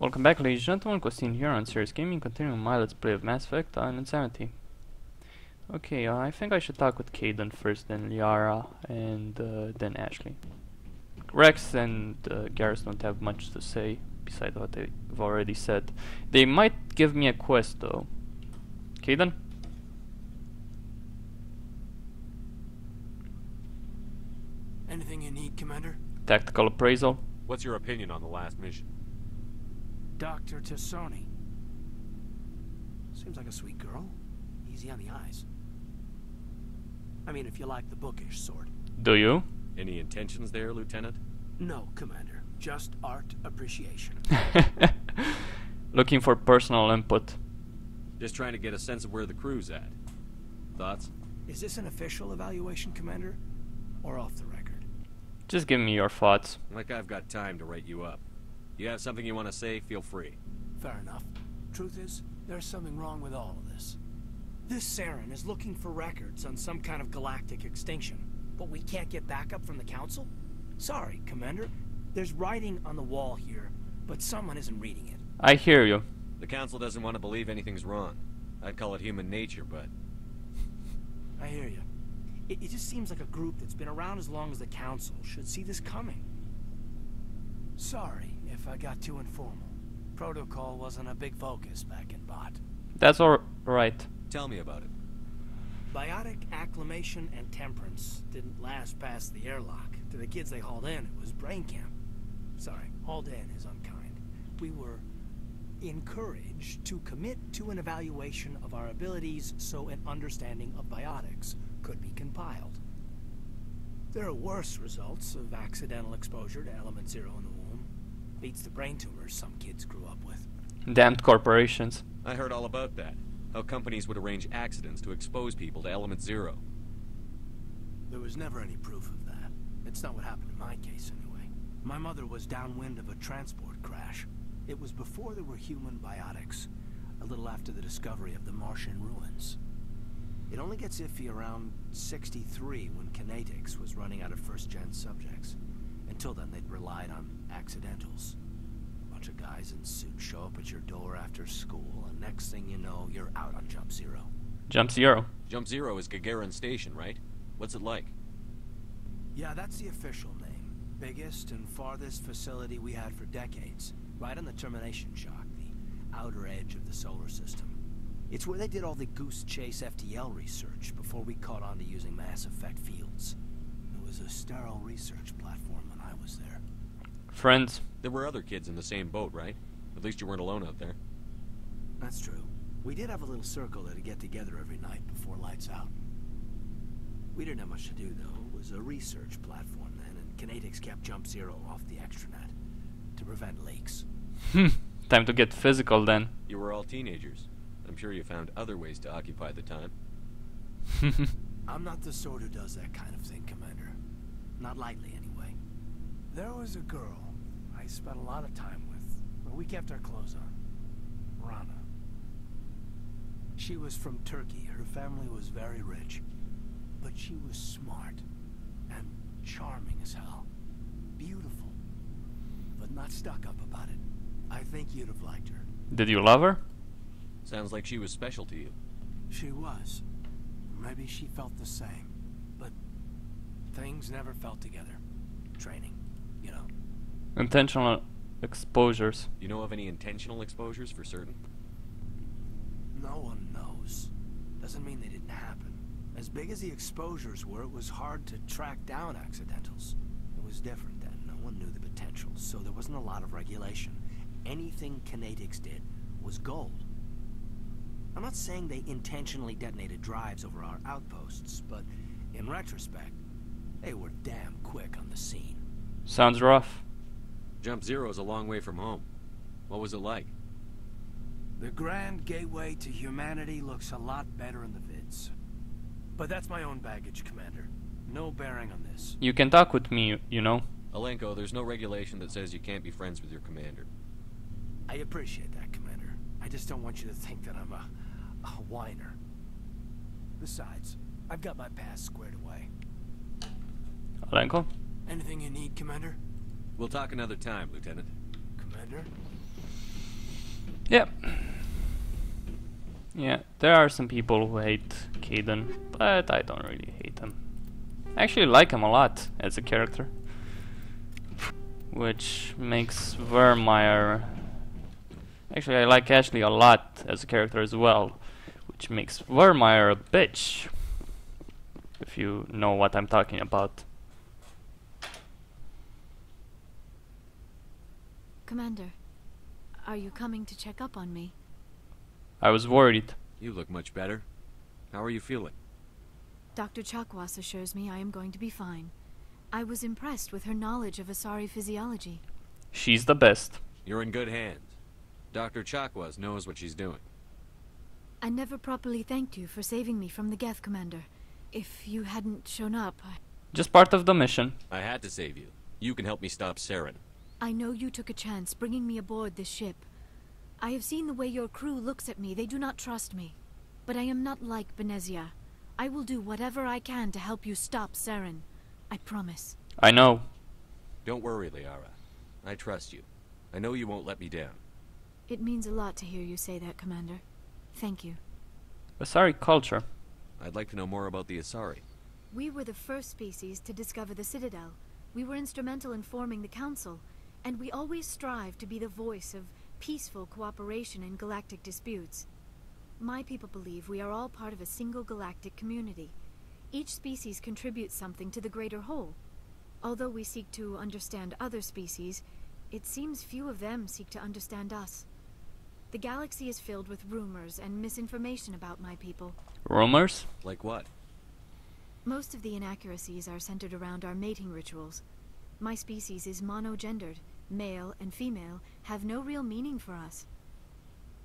Welcome back ladies and gentlemen, Costin here on Serious Gaming, continuing my let's play of Mass Effect on Insanity. Okay, uh, I think I should talk with Kaidan first, then Liara, and uh, then Ashley. Wrex and uh, Garrus don't have much to say, besides what they've already said. They might give me a quest though. Kaidan? Anything you need, Commander? Tactical appraisal? What's your opinion on the last mission? Dr. T'Soni. Seems like a sweet girl. Easy on the eyes. I mean, if you like the bookish sort. Do you? Any intentions there, Lieutenant? No, Commander. Just art appreciation. Looking for personal input. Just trying to get a sense of where the crew's at. Thoughts? Is this an official evaluation, Commander? Or off the record? Just give me your thoughts. Like I've got time to write you up. You have something you want to say, feel free. Fair enough. Truth is, there's something wrong with all of this. This Saren is looking for records on some kind of galactic extinction, but we can't get backup from the Council? Sorry, Commander. There's writing on the wall here, but someone isn't reading it. I hear you. The Council doesn't want to believe anything's wrong. I'd call it human nature, but... I hear you. It, it just seems like a group that's been around as long as the Council should see this coming. Sorry if I got too informal. Protocol wasn't a big focus back in BAaT. That's alright. Tell me about it. Biotic acclimation and temperance didn't last past the airlock. To the kids they hauled in, it was brain camp. Sorry, hauled in is unkind. We were encouraged to commit to an evaluation of our abilities so an understanding of biotics could be compiled. There are worse results of accidental exposure to element zero in the womb. Beats the brain tumors some kids grew up with. Damned corporations. I heard all about that. How companies would arrange accidents to expose people to element zero. There was never any proof of that. It's not what happened in my case, anyway. My mother was downwind of a transport crash. It was before there were human biotics, a little after the discovery of the Martian ruins. It only gets iffy around 63 when Conatix was running out of first-gen subjects. Until then, they'd relied on accidentals. A bunch of guys in suits show up at your door after school, and next thing you know, you're out on Jump Zero. Jump Zero. Jump Zero is Gagarin Station, right? What's it like? Yeah, that's the official name. Biggest and farthest facility we had for decades. Right on the termination shock, the outer edge of the solar system. It's where they did all the Goose Chase FTL research before we caught on to using mass effect fields. It was a sterile research platform when I was there. Friends. There were other kids in the same boat, right? At least you weren't alone out there. That's true. We did have a little circle that'd get together every night before lights out. We didn't have much to do, though. It was a research platform then, and Conatix kept Jump Zero off the extranet to prevent leaks. Hmm. Time to get physical then. You were all teenagers. I'm sure you found other ways to occupy the time. I'm not the sort who does that kind of thing, Commander. Not lightly, anyway. There was a girl I spent a lot of time with, but we kept our clothes on. Rahna. She was from Turkey. Her family was very rich. But she was smart. And charming as hell. Beautiful. But not stuck up about it. I think you'd have liked her. Did you love her? Sounds like she was special to you. She was. Maybe she felt the same. But things never felt together. Training, you know. Intentional exposures. You know of any intentional exposures for certain? No one knows. Doesn't mean they didn't happen. As big as the exposures were, it was hard to track down accidentals. It was different then. No one knew the potential, so there wasn't a lot of regulation. Anything Conatix did was gold. I'm not saying they intentionally detonated drives over our outposts, but in retrospect, they were damn quick on the scene. Sounds rough. Jump Zero is a long way from home. What was it like? The grand gateway to humanity looks a lot better in the vids. But that's my own baggage, Commander. No bearing on this. You can talk with me, you know. Alenko, there's no regulation that says you can't be friends with your commander. I appreciate that, Commander. I just don't want you to think that I'm a, a whiner. Besides, I've got my past squared away. Alenko? Anything you need, Commander? We'll talk another time, Lieutenant. Commander? Yeah. Yeah, there are some people who hate Kaidan, but I don't really hate him. I actually like him a lot as a character. Which makes Virmire... Actually, I like Ashley a lot as a character as well. Which makes Virmire a bitch. If you know what I'm talking about. Commander, are you coming to check up on me? I was worried. You look much better. How are you feeling? Dr. Chakwas assures me I am going to be fine. I was impressed with her knowledge of Asari physiology. She's the best. You're in good hands. Dr. Chakwas knows what she's doing. I never properly thanked you for saving me from the Geth, Commander. If you hadn't shown up, I... Just part of the mission. I had to save you. You can help me stop Saren. I know you took a chance bringing me aboard this ship. I have seen the way your crew looks at me. They do not trust me. But I am not like Benezia. I will do whatever I can to help you stop Saren. I promise. I know. Don't worry, Liara. I trust you. I know you won't let me down. It means a lot to hear you say that, Commander. Thank you. Asari culture. I'd like to know more about the Asari. We were the first species to discover the Citadel. We were instrumental in forming the Council, and we always strive to be the voice of peaceful cooperation in galactic disputes. My people believe we are all part of a single galactic community. Each species contributes something to the greater whole. Although we seek to understand other species, it seems few of them seek to understand us. The galaxy is filled with rumors and misinformation about my people. Rumors? Like what? Most of the inaccuracies are centered around our mating rituals. My species is monogendered. Male and female have no real meaning for us.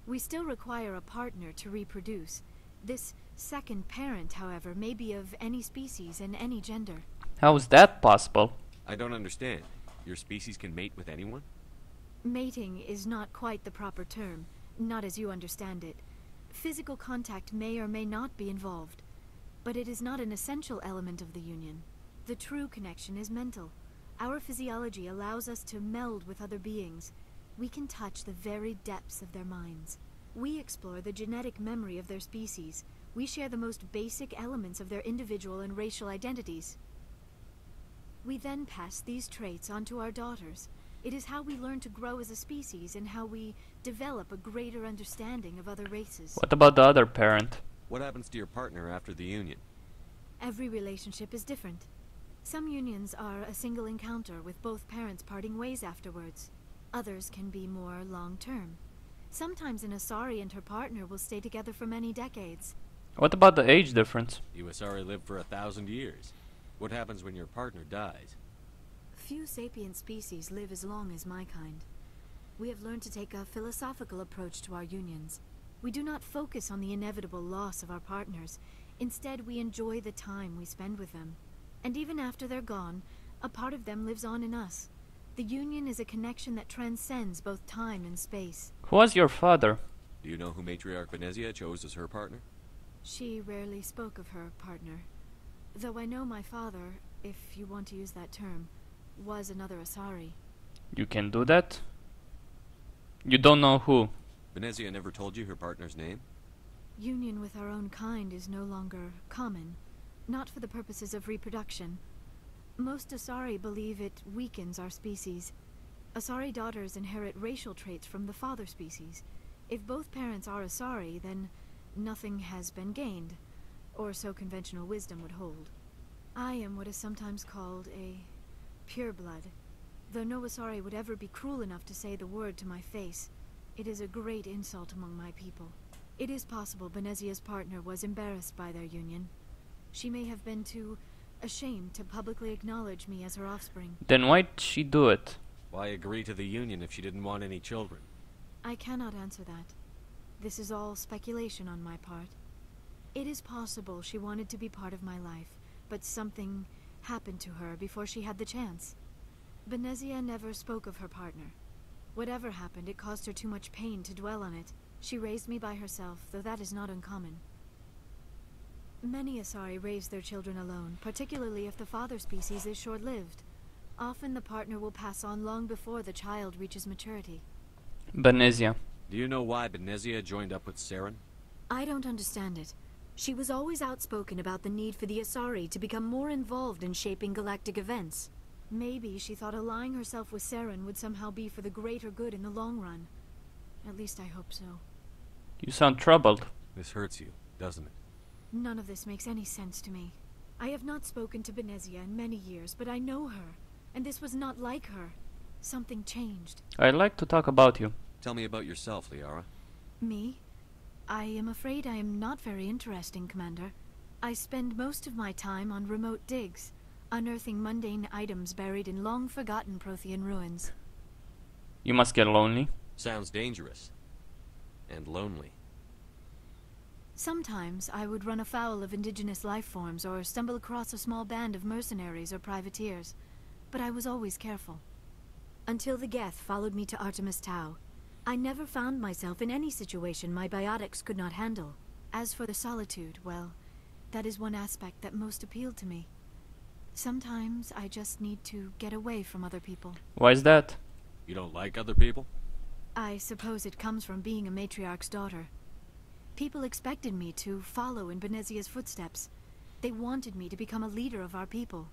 We still require a partner to reproduce. This second parent, however, may be of any species and any gender. How is that possible? I don't understand. Your species can mate with anyone? Mating is not quite the proper term, not as you understand it. Physical contact may or may not be involved, but it is not an essential element of the union. The true connection is mental. Our physiology allows us to meld with other beings. We can touch the very depths of their minds. We explore the genetic memory of their species. We share the most basic elements of their individual and racial identities. We then pass these traits on to our daughters. It is how we learn to grow as a species and how we develop a greater understanding of other races. What about the other parent? What happens to your partner after the union? Every relationship is different. Some unions are a single encounter with both parents parting ways afterwards. Others can be more long-term. Sometimes an Asari and her partner will stay together for many decades. What about the age difference? You Asari live for a thousand years. What happens when your partner dies? Few sapient species live as long as my kind. We have learned to take a philosophical approach to our unions. We do not focus on the inevitable loss of our partners. Instead, we enjoy the time we spend with them. And even after they're gone, a part of them lives on in us. The union is a connection that transcends both time and space. Who was your father? Do you know who Matriarch Benezia chose as her partner? She rarely spoke of her partner. Though I know my father, if you want to use that term, was another Asari. You can do that? You don't know who. Benezia never told you her partner's name? Union with our own kind is no longer common, not for the purposes of reproduction. Most Asari believe it weakens our species. Asari daughters inherit racial traits from the father species. If both parents are Asari, then nothing has been gained, or so conventional wisdom would hold. I am what is sometimes called a pureblood. Though no Asari would ever be cruel enough to say the word to my face, it is a great insult among my people. It is possible Benezia's partner was embarrassed by their union. She may have been too ashamed to publicly acknowledge me as her offspring. Then why'd she do it? Why agree to the union if she didn't want any children? I cannot answer that. This is all speculation on my part. It is possible she wanted to be part of my life, but something happened to her before she had the chance. Benezia never spoke of her partner. Whatever happened, it caused her too much pain to dwell on it. She raised me by herself, though that is not uncommon. Many Asari raise their children alone, particularly if the father species is short-lived. Often the partner will pass on long before the child reaches maturity. Benezia. Do you know why Benezia joined up with Saren? I don't understand it. She was always outspoken about the need for the Asari to become more involved in shaping galactic events. Maybe she thought allying herself with Saren would somehow be for the greater good in the long run. At least I hope so. You sound troubled. This hurts you, doesn't it? None of this makes any sense to me. I have not spoken to Benezia in many years, but I know her. And this was not like her. Something changed. I'd like to talk about you. Tell me about yourself, Liara. Me? I am afraid I am not very interesting, Commander. I spend most of my time on remote digs, unearthing mundane items buried in long-forgotten Prothean ruins. You must get lonely. Sounds dangerous. And lonely. Sometimes I would run afoul of indigenous life forms or stumble across a small band of mercenaries or privateers, but I was always careful. Until the Geth followed me to Artemis Tau, I never found myself in any situation my biotics could not handle. As for the solitude, well, that is one aspect that most appealed to me. Sometimes I just need to get away from other people. Why is that? You don't like other people? I suppose it comes from being a matriarch's daughter. People expected me to follow in Benezia's footsteps. They wanted me to become a leader of our people.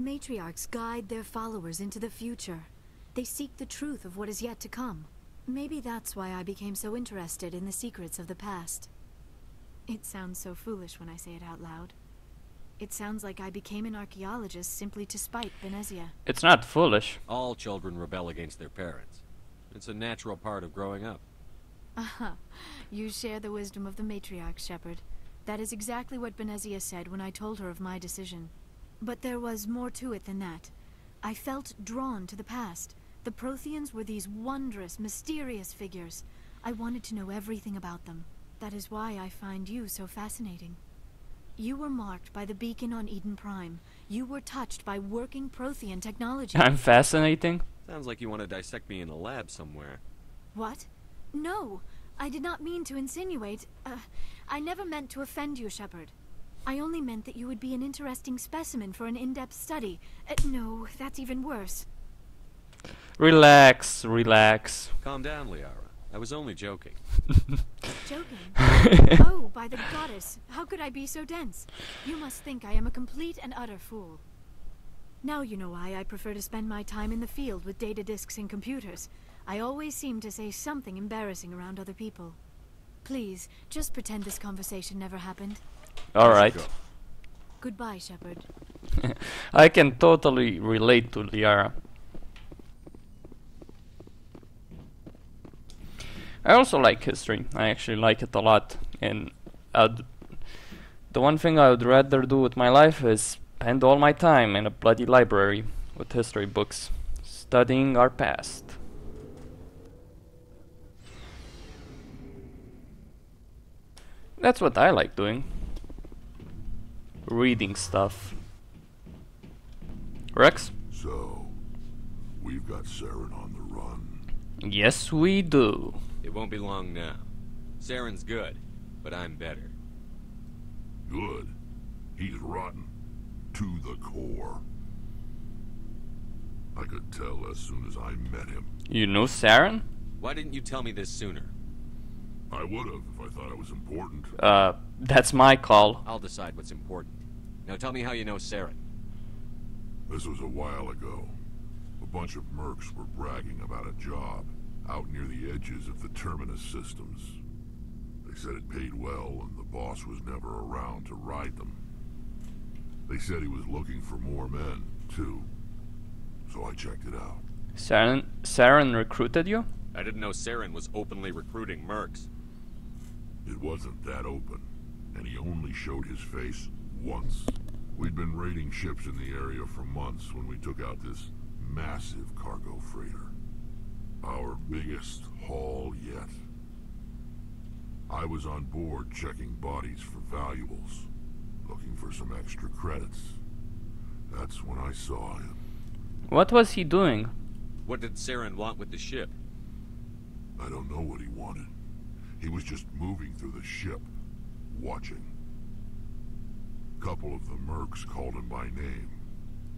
Matriarchs guide their followers into the future. They seek the truth of what is yet to come. Maybe that's why I became so interested in the secrets of the past. It sounds so foolish when I say it out loud. It sounds like I became an archaeologist simply to spite Benezia. It's not foolish. All children rebel against their parents. It's a natural part of growing up. Aha, you share the wisdom of the matriarch, Shepard. That is exactly what Benezia said when I told her of my decision. But there was more to it than that. I felt drawn to the past. The Protheans were these wondrous, mysterious figures. I wanted to know everything about them. That is why I find you so fascinating. You were marked by the beacon on Eden Prime. You were touched by working Prothean technology. I'm fascinating. Sounds like you want to dissect me in a lab somewhere. What? No, I did not mean to insinuate. Uh, I never meant to offend you, Shepard. I only meant that you would be an interesting specimen for an in-depth study. Uh, no, that's even worse. Relax, relax. Calm down, Liara. I was only joking. Joking? oh, by the goddess, how could I be so dense? You must think I am a complete and utter fool. Now you know why I prefer to spend my time in the field with data disks and computers. I always seem to say something embarrassing around other people. Please, just pretend this conversation never happened. Alright. Go. Goodbye, Shepard. I can totally relate to Liara. I also like history. I actually like it a lot. And I'd, the one thing I would rather do with my life is spend all my time in a bloody library with history books, studying our past. That's what I like doing. Reading stuff. Wrex? So, we've got Saren on the run. Yes, we do. It won't be long now. Saren's good, but I'm better. Good. He's rotten. To the core. I could tell as soon as I met him. You know Saren? Why didn't you tell me this sooner? I would have if I thought it was important. Uh, that's my call. I'll decide what's important. Now tell me how you know Saren. This was a while ago. A bunch of mercs were bragging about a job out near the edges of the Terminus systems. They said it paid well and the boss was never around to ride them. They said he was looking for more men, too. So I checked it out. Saren, Saren recruited you? I didn't know Saren was openly recruiting mercs. It wasn't that open, and he only showed his face once. We'd been raiding ships in the area for months when we took out this massive cargo freighter. Our biggest haul yet. I was on board checking bodies for valuables, looking for some extra credits. That's when I saw him. What was he doing? What did Saren want with the ship? I don't know what he wanted. He was just moving through the ship, watching. Couple of the mercs called him by name,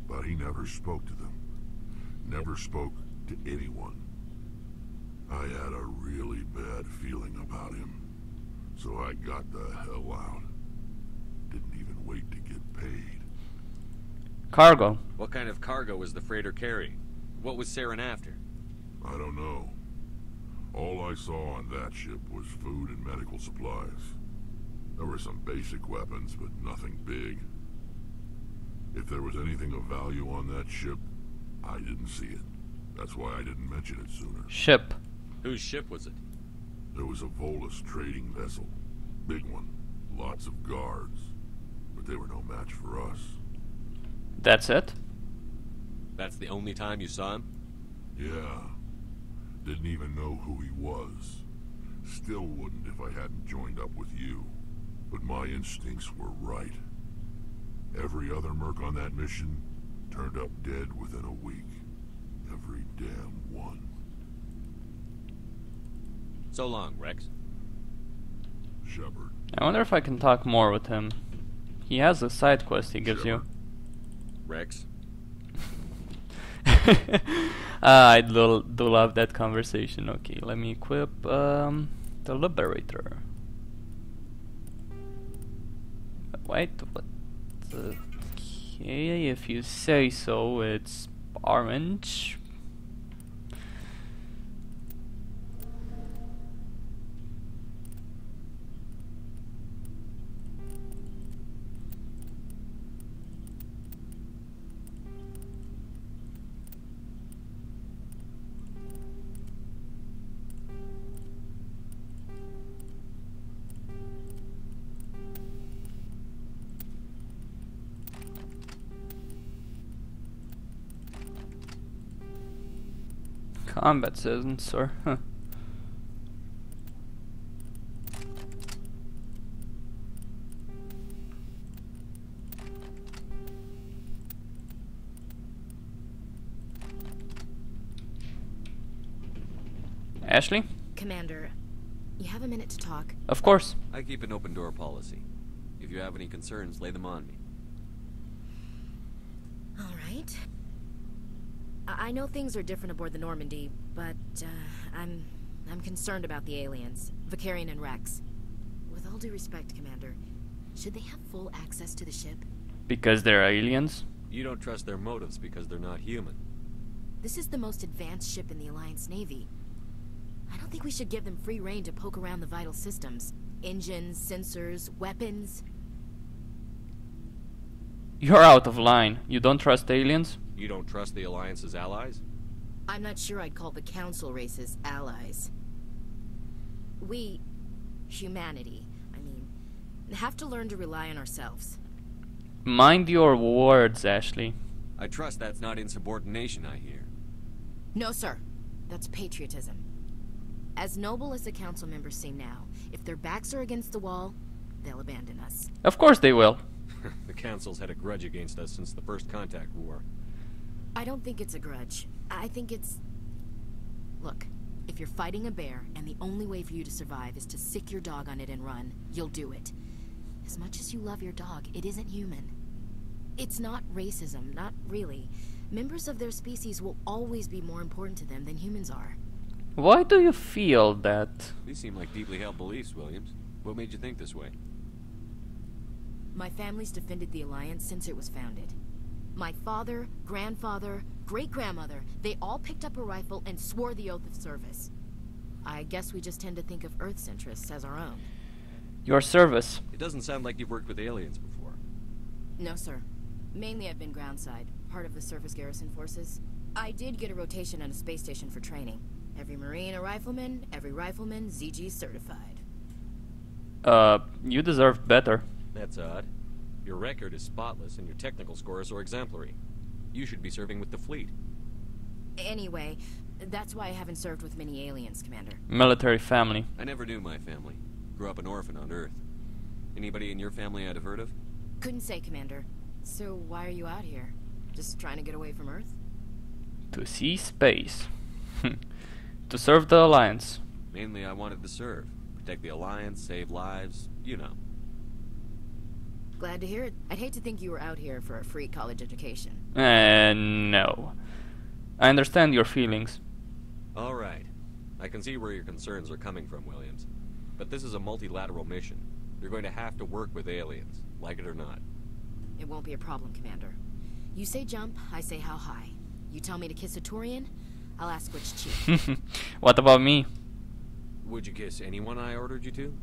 but he never spoke to them. Never spoke to anyone. I had a really bad feeling about him. So I got the hell out. Didn't even wait to get paid. Cargo. What kind of cargo was the freighter carrying? What was Saren after? I don't know. All I saw on that ship was food and medical supplies. There were some basic weapons, but nothing big. If there was anything of value on that ship, I didn't see it. That's why I didn't mention it sooner. Ship. Whose ship was it? There was a Volus trading vessel. Big one. Lots of guards. But they were no match for us. That's it? That's the only time you saw him? Yeah. Didn't even know who he was. Still wouldn't if I hadn't joined up with you. But my instincts were right. Every other merc on that mission turned up dead within a week. Every damn one. So long, Wrex. Shepard. I wonder if I can talk more with him. He has a side quest he gives you. Wrex? Ah, I do, do love that conversation. Okay, let me equip um, the Liberator. Wait, what? Okay, if you say so, it's orange. Combat sensor, huh. Ashley? Commander, you have a minute to talk. Of course. I keep an open door policy. If you have any concerns, lay them on me. All right. I, I know things are different aboard the Normandy, but uh, I'm I'm concerned about the aliens, Vakarian and Wrex. With all due respect, Commander, should they have full access to the ship? Because they're aliens? You don't trust their motives because they're not human. This is the most advanced ship in the Alliance Navy. I don't think we should give them free rein to poke around the vital systems. Engines, sensors, weapons. You're out of line. You don't trust aliens? You don't trust the Alliance's allies? I'm not sure I'd call the Council races allies. We, humanity, I mean, have to learn to rely on ourselves. Mind your words, Ashley. I trust that's not insubordination, I hear. No, sir. That's patriotism. As noble as the council members seem now, if their backs are against the wall, they'll abandon us. Of course they will. the Council's had a grudge against us since the First Contact War. I don't think it's a grudge. I think it's... Look, if you're fighting a bear and the only way for you to survive is to sic your dog on it and run, you'll do it. As much as you love your dog, it isn't human. It's not racism, not really. Members of their species will always be more important to them than humans are. Why do you feel that? These seem like deeply held beliefs, Williams. What made you think this way? My family's defended the Alliance since it was founded. My father, grandfather, great-grandmother, they all picked up a rifle and swore the oath of service. I guess we just tend to think of Earth's interests as our own. Your service. It doesn't sound like you've worked with aliens before. No, sir. Mainly I've been groundside, part of the surface garrison forces. I did get a rotation on a space station for training. Every Marine a rifleman, every rifleman ZG certified. Uh, you deserve better. That's odd. Your record is spotless and your technical scores are exemplary. You should be serving with the fleet. Anyway, that's why I haven't served with many aliens, Commander. Military family. I never knew my family. Grew up an orphan on Earth. Anybody in your family I'd have heard of? Couldn't say, Commander. So why are you out here? Just trying to get away from Earth? To see space. to serve the Alliance. Mainly I wanted to serve. Protect the Alliance, save lives, you know. Glad to hear it. I'd hate to think you were out here for a free college education. Uh, no. I understand your feelings. Alright. I I can see where your concerns are coming from, Williams. But this is a multilateral mission. You're going to have to work with aliens, like it or not. It won't be a problem, Commander. You say jump, I say how high. You tell me to kiss a Turian, I'll ask which chief. what about me? Would you kiss anyone I ordered you to?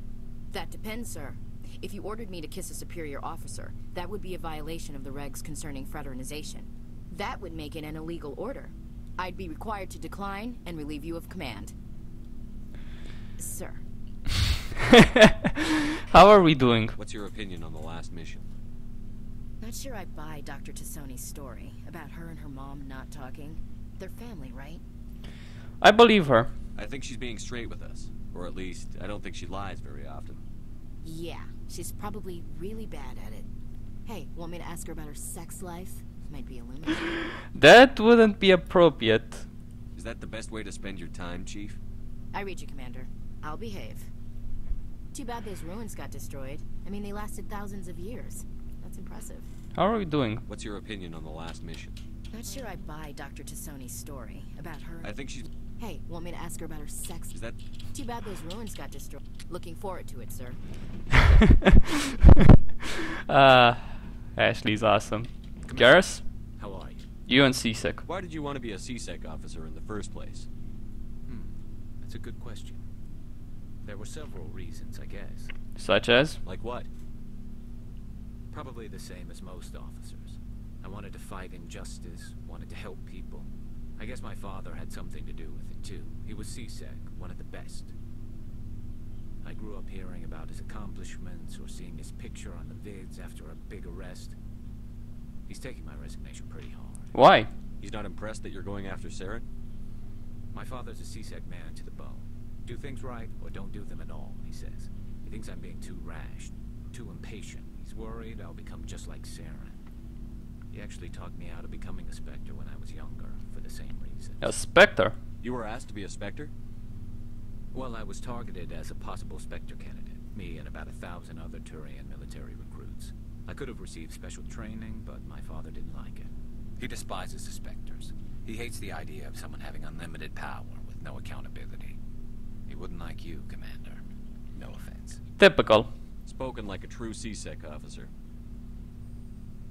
that depends, sir. If you ordered me to kiss a superior officer, that would be a violation of the regs concerning fraternization. That would make it an illegal order. I'd be required to decline and relieve you of command. Sir. How are we doing? What's your opinion on the last mission? Not sure I buy Dr. T'Soni's story about her and her mom not talking. They're family, right? I believe her. I think she's being straight with us. Or at least, I don't think she lies very often. Yeah, she's probably really bad at it. Hey, want me to ask her about her sex life? Might be a illuminating. That wouldn't be appropriate. Is that the best way to spend your time, Chief? I read you, Commander. I'll behave. Too bad those ruins got destroyed. I mean, they lasted thousands of years. That's impressive. How are we doing? What's your opinion on the last mission? Not sure I buy Dr. T'Soni's story about her. I think she's... Hey, want me to ask her about her sex? Is that... Too bad those ruins got destroyed. Looking forward to it, sir. uh, Ashley's awesome. Garrus, How are you? you and C-Sec. Why did you want to be a C-Sec officer in the first place? Hmm. That's a good question. There were several reasons, I guess. Such as? Like what? Probably the same as most officers. I wanted to fight injustice, wanted to help people. I guess my father had something to do with it too. He was C-Sec, one of the best. I grew up hearing about his accomplishments or seeing his picture on the vids after a big arrest. He's taking my resignation pretty hard. Why? He's not impressed that you're going after Saren? My father's a C-Sec man to the bone. Do things right or don't do them at all, he says. He thinks I'm being too rash, too impatient. He's worried I'll become just like Saren. He actually talked me out of becoming a Spectre when I was younger, for the same reason. A Spectre. You were asked to be a Spectre? Well, I was targeted as a possible Spectre candidate. Me and about a thousand other Turian military recruits. I could have received special training, but my father didn't like it. He despises the Spectres. He hates the idea of someone having unlimited power with no accountability. He wouldn't like you, Commander. No offense. Typical. Spoken like a true C-Sec officer.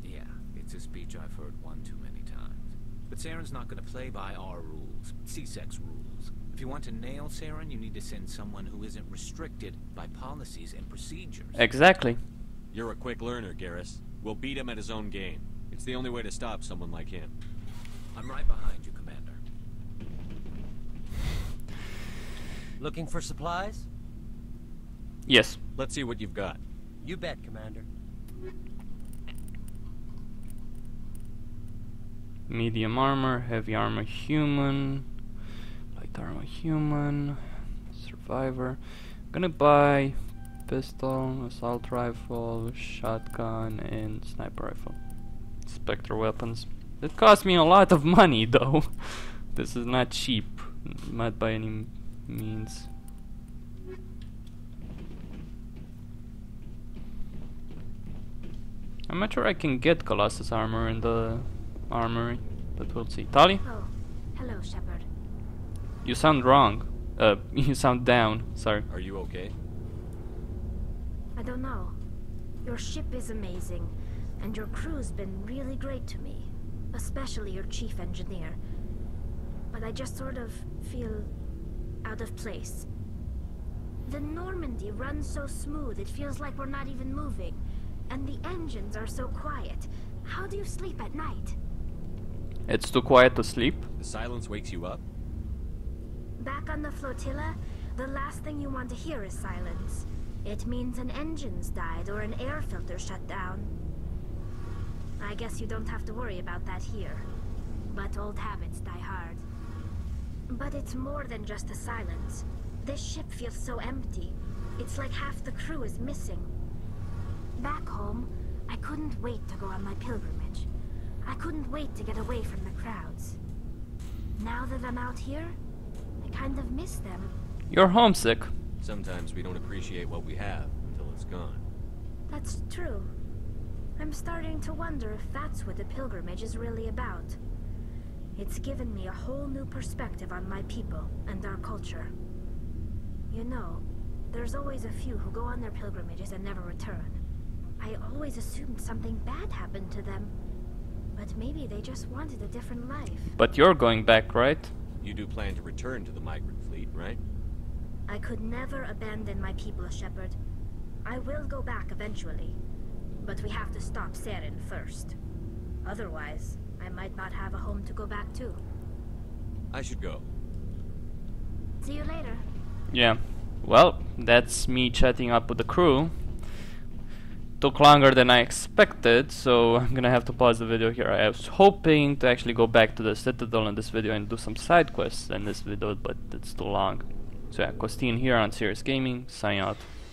Yeah, it's a speech I've heard one too many times. But Saren's not going to play by our rules, C-Sec's rules. If you want to nail Saren, you need to send someone who isn't restricted by policies and procedures. Exactly. You're a quick learner, Garrus. We'll beat him at his own game. It's the only way to stop someone like him. I'm right behind you, Commander. Looking for supplies? Yes. Let's see what you've got. You bet, Commander. Medium armor, heavy armor human, armor human, survivor. Gonna buy pistol, assault rifle, shotgun, and sniper rifle. Spectre weapons. It cost me a lot of money though. this is not cheap, not by any means. I'm not sure I can get Colossus armor in the armory, but we'll see. Tali, Oh, hello, Shepard. You sound wrong. Uh, you sound down. Sorry. Are you okay? I don't know. Your ship is amazing, and your crew's been really great to me. Especially your chief engineer. But I just sort of feel out of place. The Normandy runs so smooth it feels like we're not even moving. And the engines are so quiet. How do you sleep at night? It's too quiet to sleep. The silence wakes you up? Back on the flotilla, the last thing you want to hear is silence. It means an engine's died or an air filter shut down. I guess you don't have to worry about that here. But old habits die hard. But it's more than just the silence. This ship feels so empty. It's like half the crew is missing. Back home, I couldn't wait to go on my pilgrimage. I couldn't wait to get away from the crowds. Now that I'm out here, kind of miss them. You're homesick. Sometimes we don't appreciate what we have until it's gone. That's true. I'm starting to wonder if that's what the pilgrimage is really about. It's given me a whole new perspective on my people and our culture. You know, there's always a few who go on their pilgrimages and never return. I always assumed something bad happened to them. But maybe they just wanted a different life. But you're going back, right? You do plan to return to the migrant fleet, right? I could never abandon my people, Shepard. I will go back eventually. But we have to stop Saren first. Otherwise, I might not have a home to go back to. I should go. See you later. Yeah. Well, that's me chatting up with the crew. Took longer than I expected, so I'm gonna have to pause the video here. I was hoping to actually go back to the Citadel in this video and do some side quests in this video, but it's too long. So yeah, Costin here on Serious Gaming, signing out.